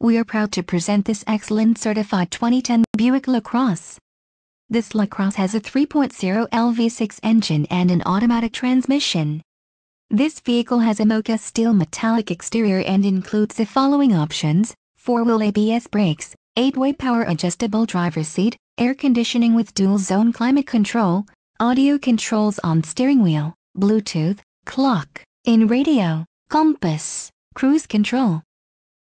we are proud to present this excellent certified 2010 Buick LaCrosse. This LaCrosse has a 3.0 LV6 engine and an automatic transmission. This vehicle has a mocha steel metallic exterior and includes the following options, 4-wheel ABS brakes, 8-way power adjustable driver seat, air conditioning with dual zone climate control, audio controls on steering wheel, Bluetooth, clock, in radio, compass, cruise control.